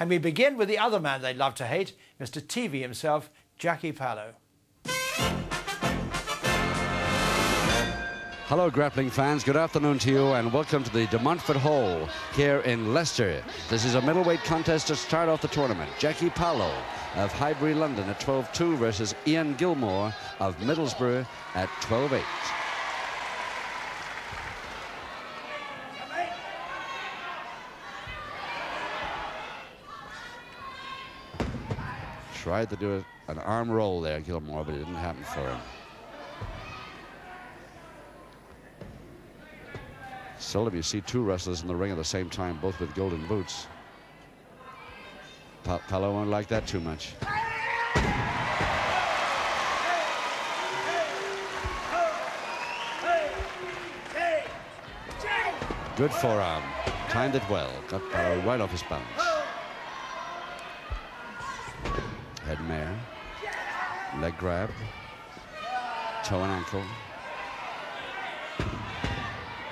And we begin with the other man they love to hate, Mr. TV himself, Jackie Pallo. Hello, grappling fans. Good afternoon to you, and welcome to the De Montfort Hall here in Leicester. This is a middleweight contest to start off the tournament. Jackie Pallo of Highbury, London at 12-2 versus Ian Gilmore of Middlesbrough at 12-8. Tried to do an arm roll there, Gilmore, but it didn't happen for him. Seldom you see two wrestlers in the ring at the same time, both with golden boots. Pa Pallo won't like that too much. Good forearm. Timed it well. Got Pallo right off his balance. Head mare. Leg grab. Toe and ankle.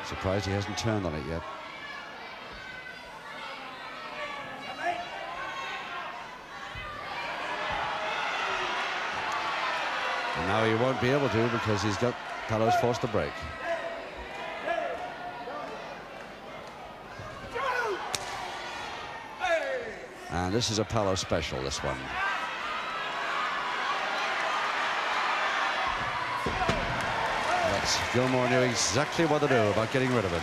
Surprised he hasn't turned on it yet. And now he won't be able to because he's got Pallo's forced to break. And this is a Pallo special, this one. That's Gilmore knew exactly what to do about getting rid of him.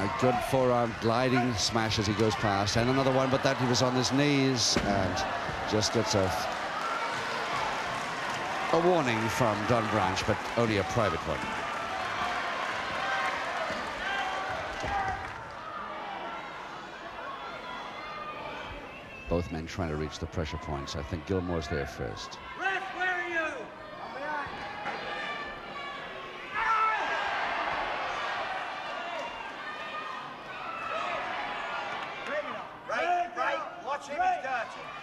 A good forearm gliding smash as he goes past. And another one, but that he was on his knees and just gets a, a warning from Don Branch, but only a private one. Both men trying to reach the pressure points. I think Gilmore's there first. Ref, where are you? Right, right. Watch him, it's dirty.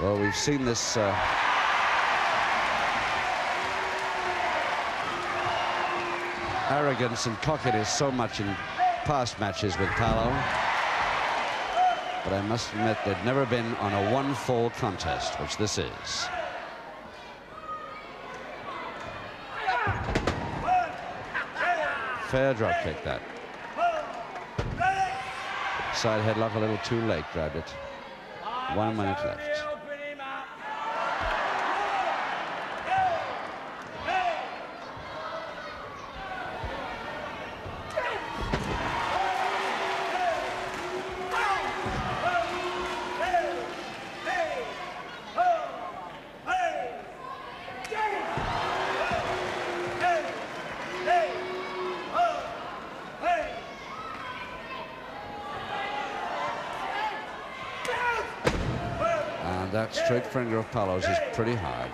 Well, we've seen this uh, arrogance and cockiness so much in past matches with Pallo. But I must admit they've never been on a one-fall contest, which this is. Fair drop kick that. Side headlock a little too late, grabbed it. One minute left. That straight finger of Pallo's is pretty hard.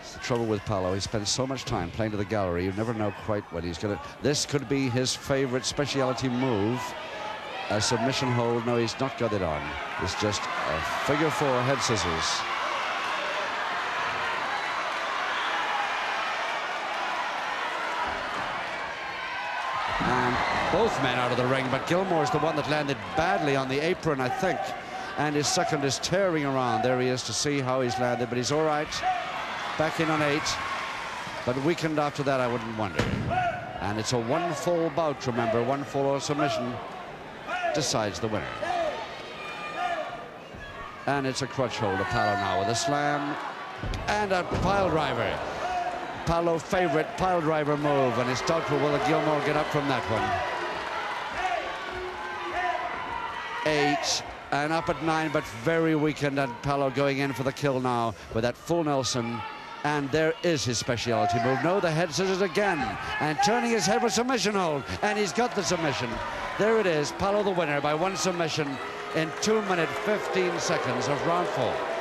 It's the trouble with Pallo. He spends so much time playing to the gallery, you never know quite what he's going to... This could be his favorite speciality move. A submission hold. No, he's not got it on. It's just a figure four head scissors. And both men out of the ring, but Gilmore's the one that landed badly on the apron, I think. And his second is tearing around. There he is to see how he's landed, but he's all right. Back in on eight. But weakened after that, I wouldn't wonder. And it's a one-fall bout, remember. One fall or submission decides the winner. And it's a crutch hold of Pallo now with a slam and a pile driver. Pallo favorite pile driver move, and it's doubtful whether Gilmore get up from that one. Eight, and up at nine, but very weakened, and Pallo going in for the kill now with that full Nelson. And there is his speciality move. No, the head scissors again, and turning his head for submission hold, and he's got the submission. There it is, Pallo the winner by one submission in 2 minutes 15 seconds of round four.